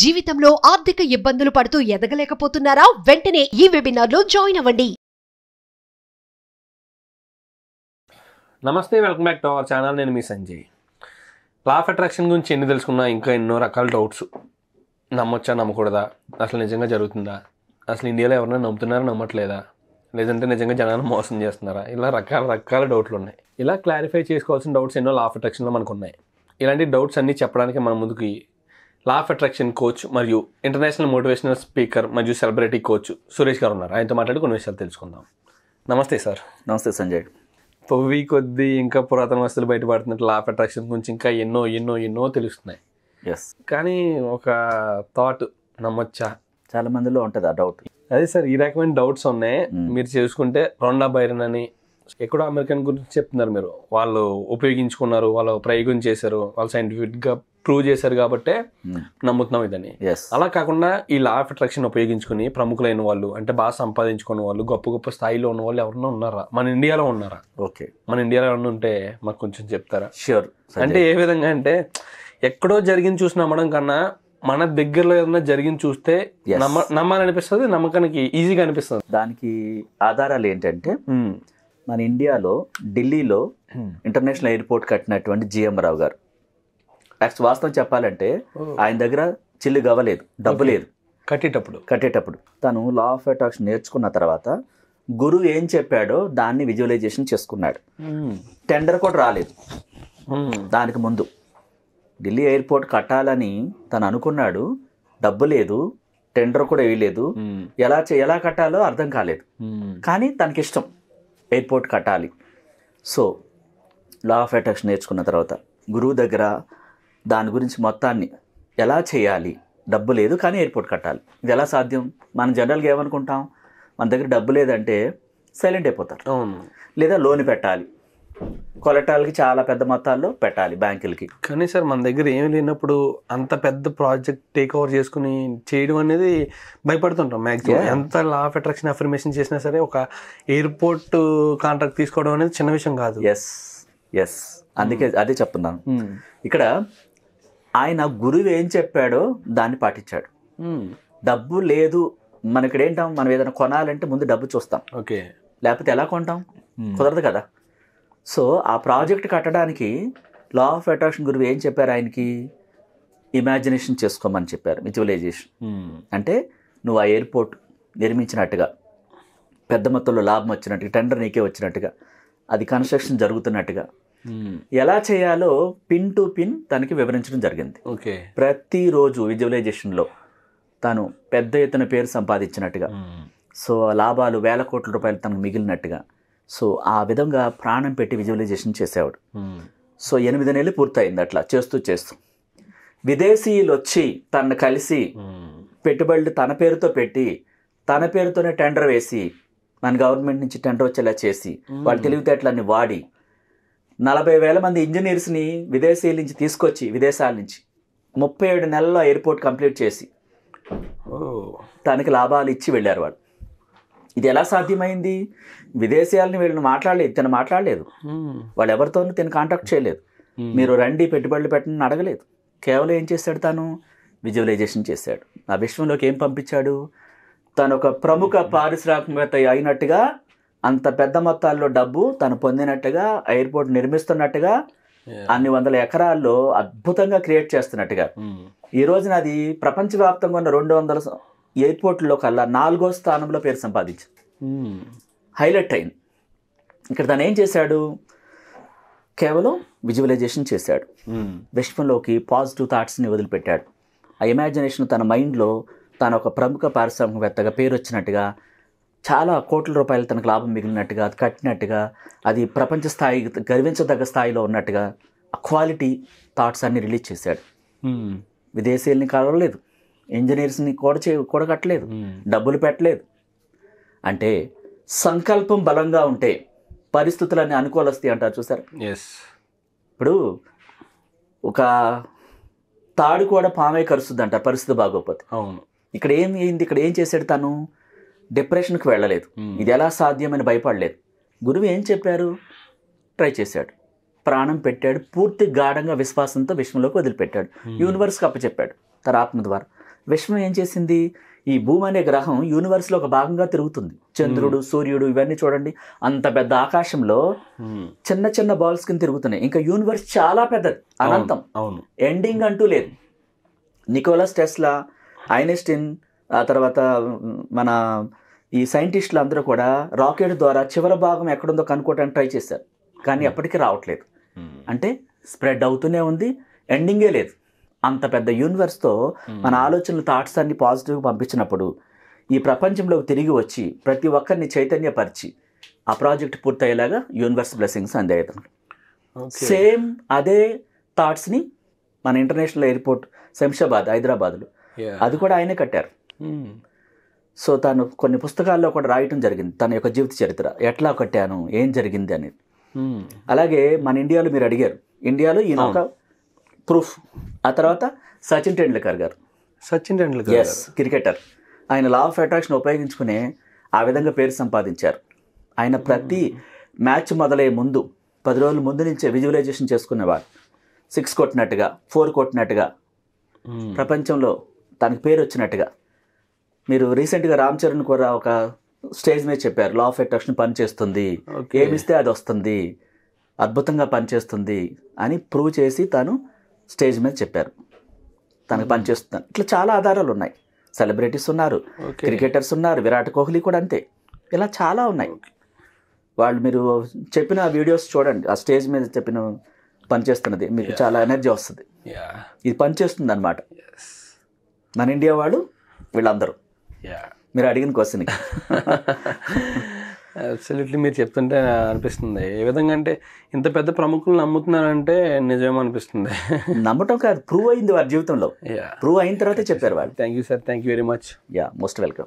జీవితంలో ఆర్థిక ఇబ్బందులు పడుతూ ఎదగలేకపోతున్నారా? వెంటనే ఈ వెబినార్లో జాయిన్ అవ్వండి. నమస్తే welcome back to our channel. నేను మీ సంజయ్. లా ఆఫ్ అట్రాక్షన్ గురించి ఎన్ని తెలుసుకున్నా ఇంకా ఎన్నో రకాల డౌట్స్. నమ్మొచ్చా నమ్మకూడదా? అసలు నిజంగా జరుగుతుందా? అసలు ఇండియాలో ఎవరైనా నమ్ముతున్నారా నమ్మట్లేదా? లేదంటే నిజంగా జనాన్ని మోసం చేస్తున్నారా? ఇలా రకాల రకాల డౌట్లు ఉన్నాయి ఇలా క్లారిఫై చేసుకోవాల్సిన డౌట్స్ ఎన్నో లా ఆఫ్ అట్రాక్షన్లో మనకు ఉన్నాయి ఇలాంటి డౌట్స్ అన్నీ చెప్పడానికి మన ముందుకి లా ఆఫ్ అట్రాక్షన్ కోచ్ మరియు ఇంటర్నేషనల్ మోటివేషనల్ స్పీకర్ మరియు సెలబ్రిటీ కోచ్ సురేష్ గారు ఉన్నారు. ఆయనతో మాట్లాడి కొన్ని విషయాలు తెలుసుకుందాం. నమస్తే సార్. నమస్తే సంజయ్. తొవ్వి కొద్దీ ఇంకా పురాతన వస్తువులు బయటపడుతున్నట్టు లా ఆఫ్ అట్రాక్షన్ గురించి ఇంకా ఎన్నో ఎన్నో ఎన్నో తెలుస్తున్నాయి. ఎస్ కానీ ఒక థాట్ నమ్మొచ్చా? చాలా మందిలో ఉంటుంది ఆ డౌట్ అదే సార్ ఈ రకమైన డౌట్స్ ఉన్నాయి. Hmm. మీరు చేసుకుంటే రొండా బైరన్ అని ఎక్కడో అమెరికన్ గురించి చెప్తున్నారు మీరు. వాళ్ళు ఉపయోగించుకున్నారు వాళ్ళు ప్రయోగం చేశారు వాళ్ళు సైంటిఫిక్గా ప్రూవ్ చేశారు కాబట్టే నమ్ముతున్నాం ఇదని అలా కాకుండా ఈ లా ఆఫ్ అట్రాక్షన్ ఉపయోగించుకుని ప్రముఖులైన వాళ్ళు అంటే బాగా సంపాదించుకున్న వాళ్ళు గొప్ప గొప్ప స్థాయిలో ఉన్న వాళ్ళు ఎవరన్నా ఉన్నారా? మన ఇండియాలో ఉన్నారా? ఓకే. మన ఇండియాలో ఎవరన్నా ఉంటే మాకు కొంచెం చెప్తారా? ష్యూర్ అంటే ఏ విధంగా అంటే ఎక్కడో జరిగింది చూసి నమ్మడం కన్నా మన దగ్గరలో ఏదైనా జరిగింది చూస్తే. నమ్మ నమ్మాలనిపిస్తుంది నమ్మకానికి ఈజీగా అనిపిస్తుంది. దానికి ఆధారాలు ఏంటంటే మన ఇండియాలో ఢిల్లీలో ఇంటర్నేషనల్ ఎయిర్పోర్ట్ కట్టినటువంటి జిఎం రావు గారు. యాక్చువల్ వాస్తవం చెప్పాలంటే ఆయన దగ్గర చిల్లు గవ్వలేదు డబ్బు. లేదు. కట్టేటప్పుడు. కట్టేటప్పుడు. తను లా ఆఫ్ అట్రాక్షన్ నేర్చుకున్న తర్వాత గురువు ఏం చెప్పాడో దాన్ని విజువలైజేషన్ చేసుకున్నాడు. టెండర్ కూడా రాలేదు. దానికి ముందు. ఢిల్లీ ఎయిర్పోర్ట్ కట్టాలని తను అనుకున్నాడు. డబ్బు లేదు టెండర్ కూడా వేయలేదు. ఎలా చే ఎలా కట్టాలో అర్థం కాలేదు. కానీ తనకి ఇష్టం ఎయిర్పోర్ట్ కట్టాలి. సో లా ఆఫ్ అట్రాక్షన్ నేర్చుకున్న తర్వాత గురువు దగ్గర దాని గురించి మొత్తాన్ని ఎలా చేయాలి? డబ్బు లేదు కానీ ఎయిర్పోర్ట్ కట్టాలి. ఇది ఎలా సాధ్యం? మనం జనరల్గా ఏమనుకుంటాం? మన దగ్గర డబ్బు లేదంటే సైలెంట్ అయిపోతారు. లేదా లోన్ పెట్టాలి. కొలటాలకి చాలా పెద్ద మొత్తాల్లో పెట్టాలి బ్యాంకులకి. కానీ సార్ మన దగ్గర ఏమి లేనప్పుడు అంత పెద్ద ప్రాజెక్ట్ టేక్ ఓవర్ చేసుకుని చేయడం అనేది భయపడుతుంటాం మ్యాక్సిమం. ఎంత లా ఆఫ్ అట్రాక్షన్ అఫర్మేషన్ చేసినా సరే ఒక ఎయిర్పోర్ట్ కాంట్రాక్ట్ తీసుకోవడం అనేది చిన్న విషయం కాదు. ఎస్ ఎస్ అందుకే అదే చెప్తున్నాను. ఇక్కడ ఆయన గురువు ఏం చెప్పాడో దాన్ని పాటించాడు. డబ్బు లేదు మన ఇక్కడ ఏంటాం మనం ఏదైనా కొనాలంటే ముందు డబ్బు చూస్తాం. ఓకే. లేకపోతే ఎలా కొంటాం? కుదరదు కదా. సో ఆ ప్రాజెక్ట్ కట్టడానికి లా ఆఫ్ అట్రాక్షన్ గురువు ఏం చెప్పారు ఆయనకి? ఇమాజినేషన్ చేసుకోమని చెప్పారు విజువలైజేషన్ అంటే నువ్వు ఆ ఎయిర్పోర్ట్ నిర్మించినట్టుగా పెద్ద మొత్తంలో లాభం వచ్చినట్టుగా టెండర్ నీకే వచ్చినట్టుగా అది కన్స్ట్రక్షన్ జరుగుతున్నట్టుగా ఎలా చేయాలో పిన్ టు పిన్ తనకి వివరించడం జరిగింది. ఓకే. ప్రతిరోజు విజువలైజేషన్లో తాను పెద్ద ఎత్తున పేరు సంపాదించినట్టుగా సో లాభాలు వేల కోట్ల రూపాయలు తనకు మిగిలినట్టుగా సో ఆ విధంగా ప్రాణం పెట్టి విజువలైజేషన్ చేసేవాడు. సో ఎనిమిది నెలలు పూర్తయింది అట్లా చేస్తూ చేస్తూ. విదేశీయులు వచ్చి తనను కలిసి పెట్టుబడులు తన పేరుతో పెట్టి తన పేరుతోనే టెండర్ వేసి మన గవర్నమెంట్ నుంచి టెండర్ వచ్చేలా చేసి వాళ్ళ తెలివితేటలన్నీ వాడి నలభై వేల మంది ఇంజనీర్స్ని విదేశీయుల నుంచి తీసుకొచ్చి విదేశాల నుంచి ముప్పై ఏడు నెలల్లో ఎయిర్పోర్ట్ కంప్లీట్ చేసి ఓ. తనకి లాభాలు ఇచ్చి వెళ్ళారు వాళ్ళు. ఇది ఎలా సాధ్యమైంది? విదేశీయాలని వీళ్ళని మాట్లాడలేదు తను మాట్లాడలేదు. వాళ్ళు ఎవరితోనూ తను కాంటాక్ట్ చేయలేదు. మీరు రండి పెట్టుబడులు పెట్టండి అని అడగలేదు. కేవలం ఏం చేశాడు తాను? విజువలైజేషన్ చేశాడు. ఆ విశ్వంలోకి ఏం పంపించాడు? తను ఒక ప్రముఖ పారిశ్రామికవేత్త అయినట్టుగా అంత పెద్ద మొత్తాల్లో డబ్బు తను పొందినట్టుగా ఎయిర్పోర్ట్ నిర్మిస్తున్నట్టుగా అన్ని వందల ఎకరాల్లో అద్భుతంగా క్రియేట్ చేస్తున్నట్టుగా. ఈ రోజున అది ప్రపంచవ్యాప్తంగా ఉన్న రెండు వందల ఎయిర్పోర్ట్లో కల్లా నాలుగో స్థానంలో పేరు సంపాదించింది. హైలైట్ అయింది ఇక్కడ తను ఏం చేశాడు? కేవలం విజువలైజేషన్ చేశాడు. విశ్వంలోకి పాజిటివ్ థాట్స్ని వదిలిపెట్టాడు. ఆ ఇమాజినేషన్ తన మైండ్లో తన ఒక ప్రముఖ పారిశ్రామికవేత్తగా పేరు వచ్చినట్టుగా చాలా కోట్ల రూపాయలు తనకు లాభం మిగిలినట్టుగా అది కట్టినట్టుగా అది ప్రపంచ స్థాయి గర్వించదగ్గ స్థాయిలో ఉన్నట్టుగా ఆ క్వాలిటీ థాట్స్ అన్ని రిలీజ్ చేశాడు. విదేశీయుల్ని కలవలేదు. ఇంజనీర్స్ని కూడా చే కూడగట్టలేదు డబ్బులు పెట్టలేదు. అంటే సంకల్పం బలంగా ఉంటే పరిస్థితులన్నీ అనుకూలస్తాయి అంటారు చూసారు? ఎస్ ఇప్పుడు ఒక తాడు కూడా పామే కరుస్తుంది అంటారు పరిస్థితి బాగోకపోతే. అవును. ఇక్కడ ఏం అయింది? ఇక్కడ ఏం చేశాడు తను? డిప్రెషన్కి వెళ్ళలేదు. ఇది ఎలా సాధ్యమని భయపడలేదు. గురువు ఏం చెప్పారు? ట్రై చేశాడు. ప్రాణం పెట్టాడు. పూర్తి గాఢంగా విశ్వాసంతో విశ్వంలోకి వదిలిపెట్టాడు. యూనివర్స్కి అప్పచెప్పాడు. తన ఆత్మ ద్వారా. విశ్వం ఏం చేసింది? ఈ భూమి అనే గ్రహం యూనివర్స్లో ఒక భాగంగా తిరుగుతుంది. చంద్రుడు సూర్యుడు ఇవన్నీ చూడండి. అంత పెద్ద ఆకాశంలో. చిన్న చిన్న బాల్స్ కింద తిరుగుతున్నాయి. ఇంకా యూనివర్స్ చాలా పెద్దది. అనంతం. అవును. ఎండింగ్ అంటూ లేదు. నికోలస్ టెస్లా ఐన్స్టీన్ ఆ తర్వాత మన ఈ సైంటిస్టులు అందరూ కూడా రాకెట్ ద్వారా చివరి భాగం ఎక్కడుందో కనుక్కోవడానికి ట్రై చేశారు. కానీ ఎప్పటికీ రావట్లేదు. మ్మ్. అంటే స్ప్రెడ్ అవుతూనే ఉంది ఎండింగే లేదు. అంత పెద్ద యూనివర్స్తో మన ఆలోచనలు థాట్స్ అన్ని పాజిటివ్గా పంపించినప్పుడు ఈ ప్రపంచంలోకి తిరిగి వచ్చి ప్రతి ఒక్కరిని చైతన్యపరిచి ఆ ప్రాజెక్ట్ పూర్తయ్యేలాగా యూనివర్స్ బ్లెస్సింగ్స్ ఓకే. సేమ్ అదే థాట్స్ని మన ఇంటర్నేషనల్ ఎయిర్పోర్ట్ శంషాబాద్ హైదరాబాద్లో. అది కూడా ఆయనే కట్టారు. సో తను కొన్ని పుస్తకాల్లో కూడా రాయటం జరిగింది. తన యొక్క జీవిత చరిత్ర. ఎట్లా కట్టాను? ఏం జరిగింది అనేది మ్మ్. అలాగే మన ఇండియాలో మీరు అడిగారు. ఇండియాలో ఈయన ఒక ప్రూఫ్. ఆ తర్వాత సచిన్ టెండూల్కర్ గారు. Sachin Tendulkar as cricketer. ఆయన లా ఆఫ్ అట్రాక్షన్ ఉపయోగించుకునే ఆ విధంగా పేరు సంపాదించారు. ఆయన ప్రతి మ్యాచ్ మొదలయ్యే ముందు పది రోజుల ముందు నుంచే విజువలైజేషన్ చేసుకునేవాడు సిక్స్ కొట్టినట్టుగా ఫోర్ కొట్టినట్టుగా. ప్రపంచంలో తనకి పేరు వచ్చినట్టుగా. మీరు రీసెంట్గా రామ్ చరణ్ కూడా ఒక స్టేజ్ మీద చెప్పారు లా ఆఫ్ అట్రాక్షన్ పనిచేస్తుంది. ఏమిస్తే అది వస్తుంది అద్భుతంగా పనిచేస్తుంది అని ప్రూవ్ చేసి తను స్టేజ్ మీద చెప్పారు తనకు పనిచేస్తుంది ఇట్లా చాలా ఆధారాలు ఉన్నాయి సెలబ్రిటీస్ ఉన్నారు. క్రికెటర్స్ ఉన్నారు విరాట్ కోహ్లీ కూడా అంతే ఇలా చాలా ఉన్నాయి వాళ్ళు మీరు చెప్పిన వీడియోస్ చూడండి ఆ స్టేజ్ మీద చెప్పిన పనిచేస్తున్నది మీకు చాలా ఎనర్జీ వస్తుంది. ఇది పనిచేస్తుంది అనమాట. మన ఇండియా వాళ్ళు వీళ్ళందరూ. మీరు అడిగిన క్వశ్చన్ అబ్సల్యూట్లీ మీరు చెప్తుంటే అనిపిస్తుంది. ఏ విధంగా అంటే ఇంత పెద్ద ప్రముఖులు నమ్ముతున్నారంటే నిజమేమో అనిపిస్తుంది. నమ్మటం కాదు ప్రూవ్ అయింది వారి జీవితంలో. ప్రూవ్ అయిన తర్వాతే చెప్పారు వాళ్ళు. Thank you sir thank you very much yeah most welcome